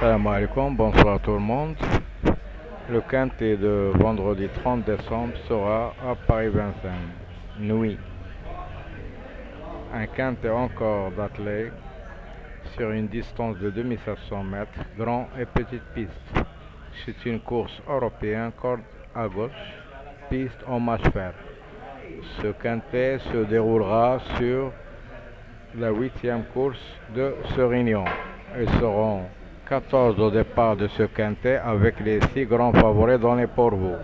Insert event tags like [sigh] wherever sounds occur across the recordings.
Salam alaikum, bonsoir tout le monde. Le quintet de vendredi 30 décembre sera à Paris 25, nuit. Un quintet encore d'athlètes sur une distance de 2700 mètres, grand et petite piste. C'est une course européenne, corde à gauche, piste en match fer. Ce quintet se déroulera sur la huitième course de ce réunion. Ils seront 14 au départ de ce quintet avec les 6 grands favoris dans les pourvus.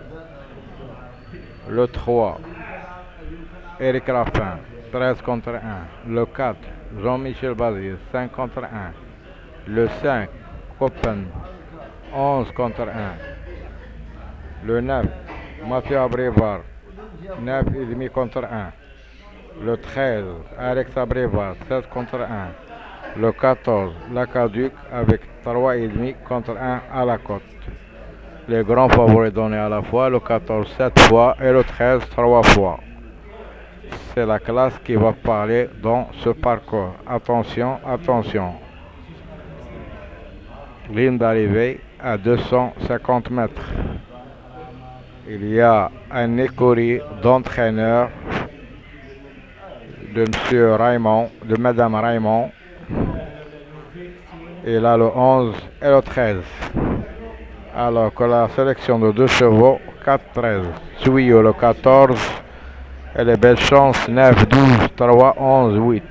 Le 3, Eric Raffin, 13 contre 1. Le 4, Jean-Michel Bazir, 5 contre 1. Le 5, Copen, 11 contre 1. Le 9, Mathieu Abrévar, 9,5 contre 1. Le 13, Alex Abrévar, 7 contre 1. Le 14, la Caduc avec 3,5 contre 1 à la côte. Les grands favoris donnés à la fois, le 14 7 fois et le 13 3 fois. C'est la classe qui va parler dans ce parcours. Attention, attention. Ligne d'arrivée à 250 mètres. Il y a un écurie d'entraîneur de M. Raymond, de Mme Raymond, et là, le 11 et le 13. Alors que la sélection de deux chevaux, 4-13. Suit le 14. Et les belles chances, 9, 12, 3, 11, 8.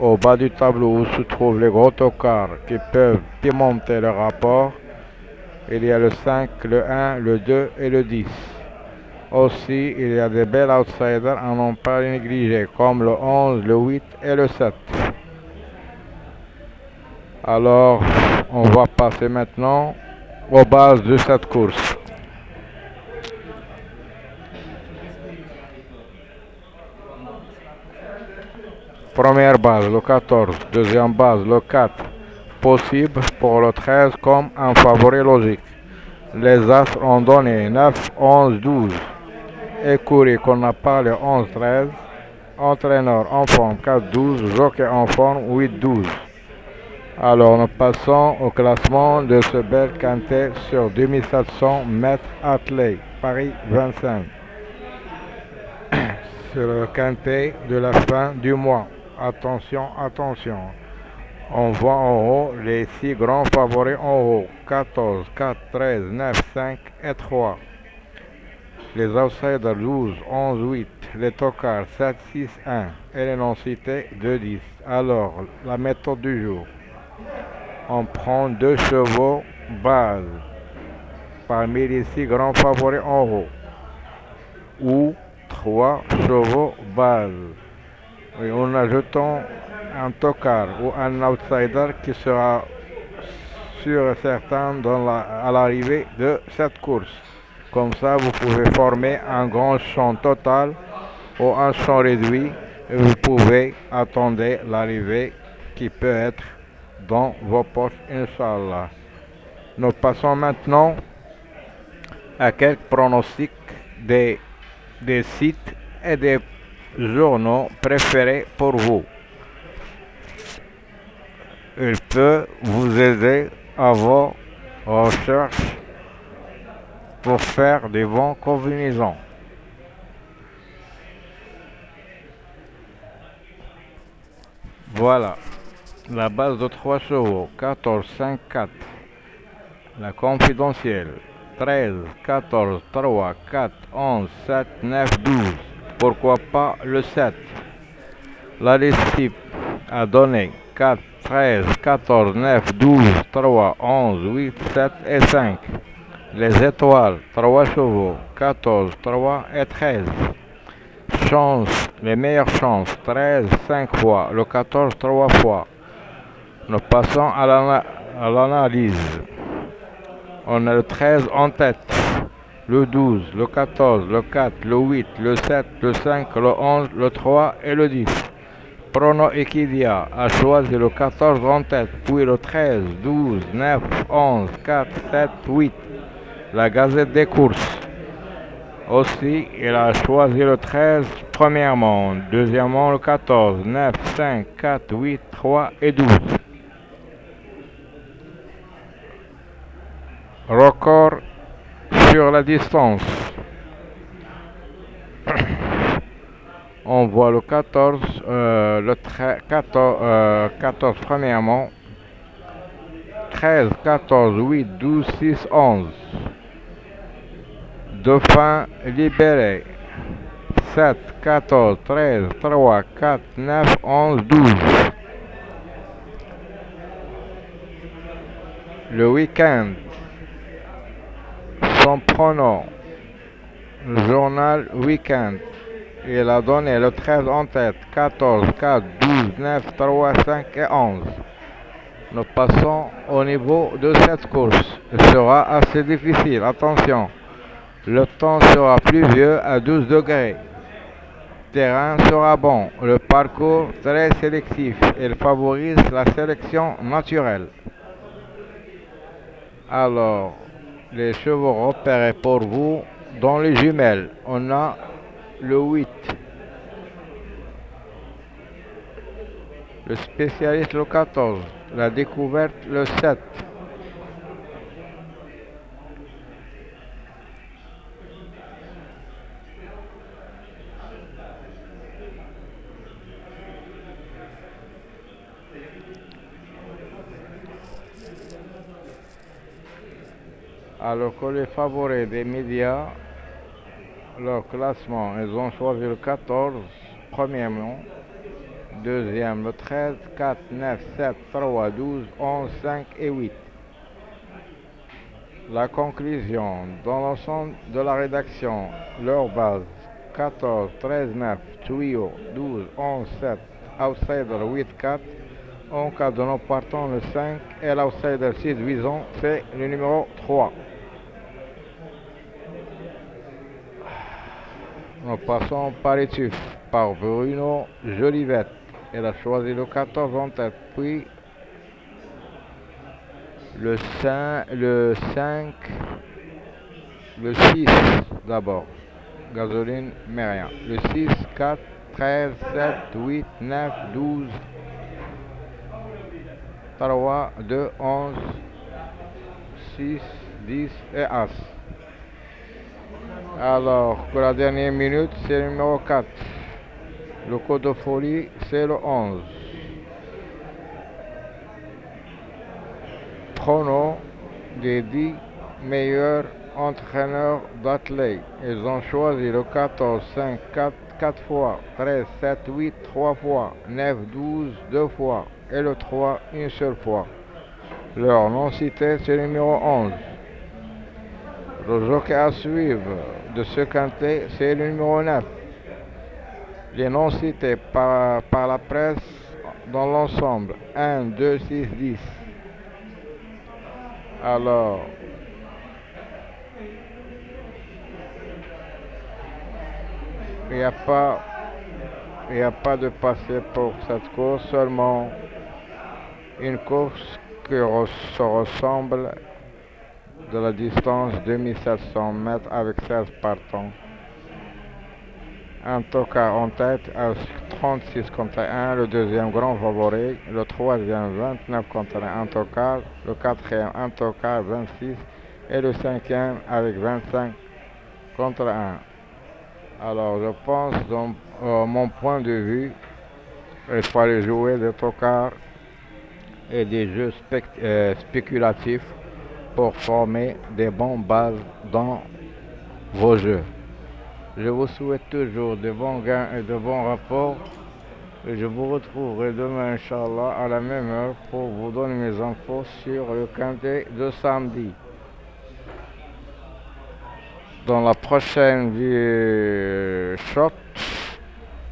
Au bas du tableau où se trouvent les gros tocards qui peuvent pimenter le rapport, il y a le 5, le 1, le 2 et le 10. Aussi, il y a des belles outsiders à non pas négliger, comme le 11, le 8 et le 7. Alors, on va passer maintenant aux bases de cette course. Première base, le 14. Deuxième base, le 4. Possible pour le 13 comme un favori logique. Les As ont donné 9, 11, 12. Écurie qu'on n'a pas le 11, 13. Entraîneur en forme 4, 12. Jockey en forme 8, 12. Alors nous passons au classement de ce bel quintet sur 2700 mètres athlètes, Paris 25. [coughs] C'est le quintet de la fin du mois. Attention, attention. On voit en haut les six grands favoris en haut. 14, 4, 13, 9, 5 et 3. Les outsiders 12, 11, 8. Les tocards 7, 6, 1. Et les non-cités 2, 10. Alors, la méthode du jour on prend deux chevaux base parmi les six grands favoris en haut ou trois chevaux base. Et en ajoutant un tocard ou un outsider qui sera sûr et certain à l'arrivée de cette course. Comme ça, vous pouvez former un grand champ total ou un champ réduit et vous pouvez attendre l'arrivée qui peut être dans vos poches, Inch'Allah. Nous passons maintenant à quelques pronostics des, des sites et des journaux préférés pour vous. Il peut vous aider à vos recherches pour faire des bons combinaisons. Voilà la base de 3 chevaux, 14, 5, 4. La confidentielle, 13, 14, 3, 4, 11, 7, 9, 12. Pourquoi pas le 7 La liste a donné 4, 13, 14, 9, 12, 3, 11, 8, 7 et 5. Les étoiles, 3 chevaux, 14, 3 et 13. Chance, les meilleures chances, 13, 5 fois, le 14, 3 fois. Nous passons à l'analyse. On a le 13 en tête, le 12, le 14, le 4, le 8, le 7, le 5, le 11, le 3 et le 10. Prono Equidia a choisi le 14 en tête, puis le 13, 12, 9, 11, 4, 7, 8. La Gazette des courses. Aussi, il a choisi le 13 premièrement, deuxièmement le 14, 9, 5, 4, 8, 3 et 12. Record sur la distance. [clears throat] On voit le 14, euh, le 14, 14 premièrement, 13, 14, 8, 12, 6, 11. Dauphin libéré. 7, 14, 13, 3, 4, 9, 11, 12. Le week-end. Son pronom. Journal week-end. Il a donné le 13 en tête. 14, 4, 12, 9, 3, 5 et 11. Nous passons au niveau de cette course. Ce sera assez difficile. Attention. Le temps sera pluvieux à 12 degrés. Le terrain sera bon. Le parcours très sélectif. Il favorise la sélection naturelle. Alors, les chevaux repérés pour vous dans les jumelles. On a le 8. Le spécialiste le 14. La découverte le 7. Alors que les favoris des médias, leur classement, ils ont choisi le 14, premièrement, deuxième le 13, 4, 9, 7, 3, 12, 11, 5 et 8. La conclusion, dans l'ensemble de la rédaction, leur base 14, 13, 9, trio 12, 11, 7, outsider 8, 4, en cas de nos partants le 5 et l'outsider 6 visant, c'est le numéro 3. Nous passons par étude par Bruno Jolivette. Elle a choisi le 14 en tête, puis le 5, le 5, le 6 d'abord. Gasoline, mais rien. Le 6, 4, 13, 7, 8, 9, 12, 3, 2, 11, 6, 10 et As. Alors, pour la dernière minute, c'est le numéro 4. Le code de folie, c'est le 11. Prono des 10 meilleurs entraîneurs d'athlètes. Ils ont choisi le 14, 5, 4, 4 fois, 13, 7, 8, 3 fois, 9, 12, 2 fois, et le 3, une seule fois. Leur nom cité, c'est le numéro 11. Le jockey à suivre de ce quintet, c'est le numéro 9. Les noms cités par, la presse dans l'ensemble 1, 2, 6, 10. Alors, il n'y a pas il n'y a pas de passé pour cette course, seulement une course qui se ressemble de la distance 2700 mètres avec 16 partants. Un tocard en tête à 36 contre 1, le deuxième grand favori, le troisième 29 contre 1 tocard, le quatrième un tocard 26 et le cinquième avec 25 contre 1. Alors je pense, dans mon point de vue, il fallait jouer des tocards et des jeux euh, spéculatifs pour former des bonnes bases dans vos jeux. Je vous souhaite toujours de bons gains et de bons rapports. Je vous retrouverai demain, Inch'Allah, à la même heure pour vous donner mes infos sur le quintet de samedi. Dans la prochaine shot,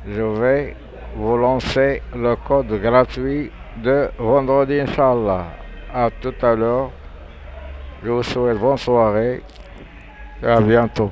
je vais vous lancer le code gratuit de vendredi, Inch'Allah. À tout à l'heure. Je vous souhaite bonne soirée et à bientôt.